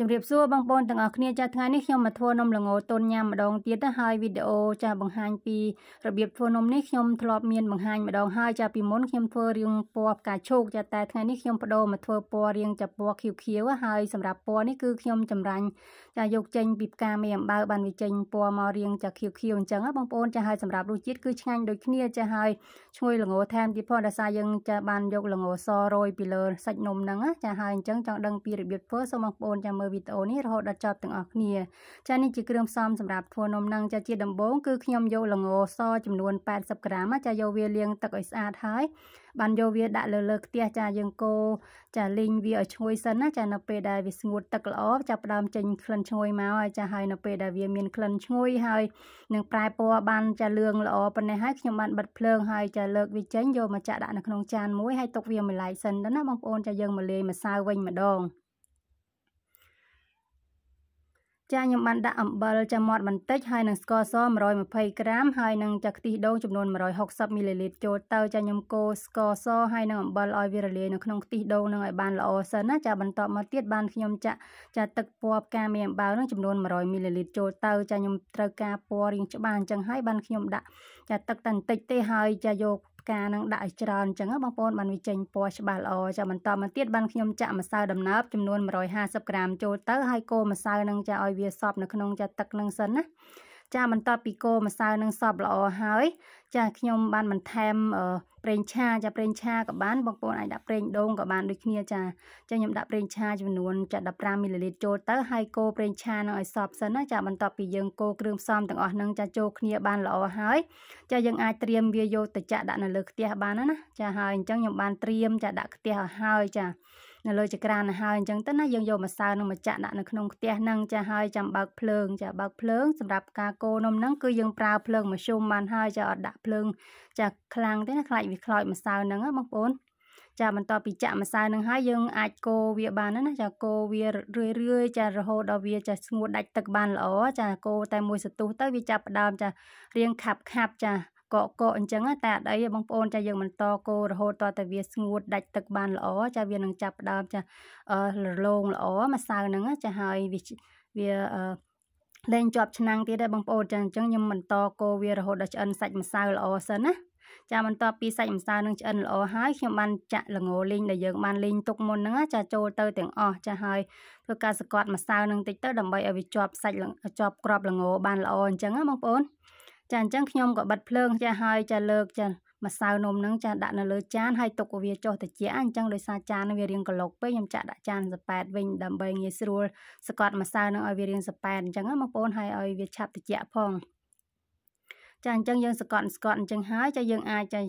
ជម្រាបសួរបងប្អូនទាំងអស់គ្នាចាថ្ងៃនេះខ្ញុំមកធ្វើនំល្ងទុនញ៉ាំម្ដងទៀតទៅហើយវីដេអូចាបង្ហាញពីរបៀបធ្វើនំនេះខ្ញុំធ្លាប់មានបង្ហាញម្ដងហើយចាពីមុនខ្ញុំធ្វើរាងពណ៌ផ្កាឈូកចាតែថ្ងៃនេះខ្ញុំបដូរមកធ្វើពណ៌រាងចាពណ៌ខៀវខៀវហើយសម្រាប់ពណ៌នេះគឺខ្ញុំចម្រាញ់ចាយកចេញពីផ្កាមេអំបៅបានវាចេញពណ៌មករាងចាខៀវខៀវអញ្ចឹងបងប្អូនចាហើយសម្រាប់រសជាតិគឺឆ្ងាញ់ដូចគ្នាចាហើយឈ្ងុយល្ងថែមទៀតផងដោយសារយើងចាបានយកល្ងសរោយពីលើសាច់នំហ្នឹងចាហើយអញ្ចឹងចង់ដឹងពីរបៀបធ្វើសូមបងប្អូនចាមើលវីដេអូនេះរហូតដល់ចប់ទាំងអស់គ្នាចានេះជាគ្រឿងផ្សំសម្រាប់ធ្វើនំនឹងចាជាដំបូងគឺខ្ញុំយកល្ងសចំនួន80ក្រាមចាយកវាលាងទឹកឲ្យស្អាតហើយបានយកវាដាក់លើលើខ្ទះចាយើងកូរចាលីងវាឲ្យឈ្ងុយសិនណាចានៅពេលដែលវាស្ងួតទឹកល្អចាប់ផ្ដើមចេញក្លិនឈ្ងុយមកហើយចាហើយនៅពេលដែលវាមានក្លិនឈ្ងុយហើយនឹងប្រែពណ៌បានចាលឿងល្អប៉ុណ្ណេះហើយខ្ញុំបានបិទភ្លើងហើយចាលើកវាចេញយកមកចាក់ដាក់នៅក្នុងចានមួយហើយទុកវាមួយឡែកសិនទៅណាបងប្អូនចាយើងមកលាយម្សៅវិញម្ដង ចាខ្ញុំបានដាក់អំបិលចាមាត់បន្តិចហើយនឹងស្ករស120ក្រាមហើយនឹងចាខ្ទិះដូងចំនួន160មីលីលីត្រចូលទៅចាខ្ញុំកូរស្ករសហើយនឹងអំបិលឲ្យវារលាយនៅក្នុងខ្ទិះដូងនឹងឲ្យបានល្អសិនណាចាបន្តមកទៀតបានខ្ញុំចាក់ចាទឹកពណ៌ផ្កាមេអំបៅនឹងចំនួន100មីលីលីត្រចូលទៅចាខ្ញុំត្រូវការពណ៌រៀងច្បាស់អញ្ចឹងហើយបានខ្ញុំដាក់ចាទឹកតែបន្តិចទេហើយចាយក ផ្កានឹងដាក់ឲ្យច្រើនអញ្ចឹងបងប្អូនបានវាចេញពណ៌ច្បាស់ល្អចាបន្តមកទៀតបានខ្ញុំចាក់ម្សៅដំណើបចំនួន150ក្រាមចូលទៅហើយកូរម្សៅនឹងចាឲ្យវាសប់នៅក្នុងចាទឹកនឹងសិនណា ចាបន្ទាប់ពីកូរម្សៅនឹងសព្វល្អហើយ ចាខ្ញុំបានបន្ថែមប្រេងឆាចាប្រេងឆាក៏បានបងប្អូនអាចដាក់ប្រេងដូងក៏បានដូចគ្នាចាចាខ្ញុំដាក់ប្រេងឆាចំនួនចា15មីលីលីត្រចូលទៅហើយកូរប្រេងឆានឹងឲ្យសព្វសិនណាចាបន្ទាប់ពីយើងកូរគ្រឿងផ្សំទាំងអស់នឹងចាចូលគ្នាបានល្អហើយចាយើងអាចត្រៀមវាយកទៅចាក់ដាក់នៅលើខ្ទះបានណាចាហើយអញ្ចឹងខ្ញុំបានត្រៀមចាដាក់ខ្ទះឲ្យហើយចា នៅលើចក្រានហើយអញ្ចឹងទៅណាយើងយកម្សៅនឹងមកចាក់ដាក់នៅក្នុងខ្ទះហ្នឹងចាហើយចាំបើកភ្លើងចាបើកភ្លើងសម្រាប់ការកូរនំហ្នឹងគឺយើងប្រើភ្លើងមធ្យមបានហើយចាអត់ដាក់ភ្លើងចាខ្លាំងទេណាខ្លាចវាខ្លោចម្សៅហ្នឹងបងប្អូនចាបន្ទាប់ពីចាក់ម្សៅនឹងហើយយើងអាចកូរវាបានណាចាកូរវារឿយរឿយចារហូតដល់វាចាស្ងួតដាច់ទឹកបានល្អចាកូរតែមួយសន្ទុះទៅវាចាប់ផ្ដើមចារៀងខាប់ខាប់ចា កកកអញ្ចឹងតែអត់អីបងប្អូនចាយើងបន្តកូររហូតតតែវាស្ងួតដាច់ទឹកបានល្អចាវានឹងចាប់ផ្ដើមចារលោងល្អម្សៅហ្នឹងចាហើយវាវាលែងជាប់ឆ្នាំងទៀតដែរបងប្អូនចាអញ្ចឹងខ្ញុំបន្តកូរវារហូតដល់ឆ្អិនសាច់ម្សៅល្អសិនណាចាបន្ទាប់ពីសាច់ម្សៅនឹងឆ្អិនល្អហើយខ្ញុំបានចាក់ល្ងលីងដែលយើងបានលីងទុកមុនហ្នឹងចាចូលទៅទាំងអស់ចាហើយធ្វើការសង្កត់ម្សៅនឹងតិចទៅដើម្បីឲ្យវាជាប់សាច់ជាប់ក្របល្ងបានល្អអញ្ចឹងណាបងប្អូន ចាអញ្ចឹងខ្ញុំក៏បិទភ្លើងចាហើយចាលើកចាម្សៅនំហ្នឹងចាដាក់នៅលើចានហើយទុកវាចុះត្រជាក់អញ្ចឹងដោយសារចានវារាងក្លុកពេកខ្ញុំចាក់ដាក់ចានសប៉ែតវិញដើម្បីងាយស្រួលសកត់ម្សៅហ្នឹងឲ្យវារាងសប៉ែតអញ្ចឹងបងប្អូនហើយឲ្យវាឆាប់ត្រជាក់ផងចាអញ្ចឹងយើងសកត់ស្កត់អញ្ចឹងហើយចាយើងអាចចា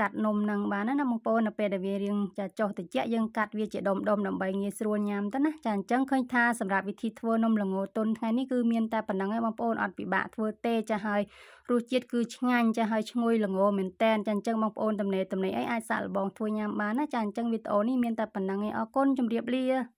កាត់នំនឹងបានណាបងប្អូននៅពេលដែលវារៀងចាចុះត្រជាក់យើងកាត់វាជាដុំដុំដើម្បីងាយស្រួលញ៉ាំទៅណាចាអញ្ចឹងឃើញថាសម្រាប់វិធីធ្វើនំល្ងទុនថ្ងៃនេះគឺមានតែប៉ុណ្្នឹងឯងបងប្អូនអត់ពិបាកធ្វើទេចាហើយរសជាតិគឺឆ្ងាញ់ចាហើយឈ្ងុយល្ងមែនតែនចាអញ្ចឹងបងប្អូនតំណេតំណេអីអាចសាក់លបងធ្វើញ៉ាំបានណាចាអញ្ចឹងវីដេអូនេះមានតែប៉ុណ្្នឹងឯងអរគុណជម្រាបលា